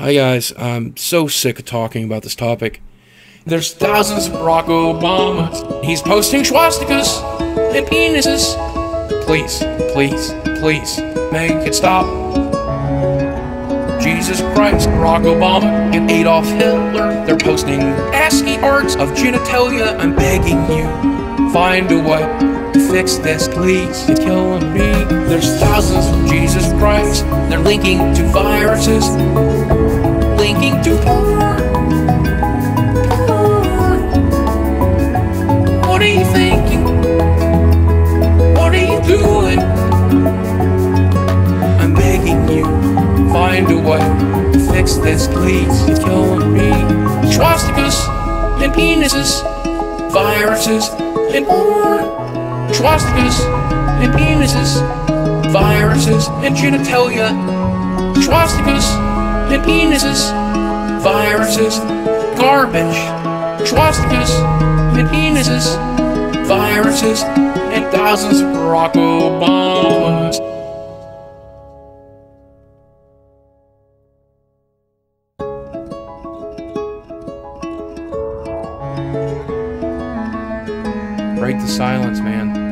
Hi guys, I'm so sick of talking about this topic. There's thousands of Barack Obamas. He's posting swastikas and penises. Please, please, please, make it stop. Jesus Christ, Barack Obama and Adolf Hitler. They're posting ASCII arts of genitalia. I'm begging you, find a way to fix this, please. It's killing me. There's thousands of Jesus Christ. They're linking to viruses and penises, viruses and more. Swastikas and penises, viruses and genitalia. Swastikas and penises, viruses, garbage. Swastikas and penises, viruses, and thousands of Barack Obamas. Break the silence, man.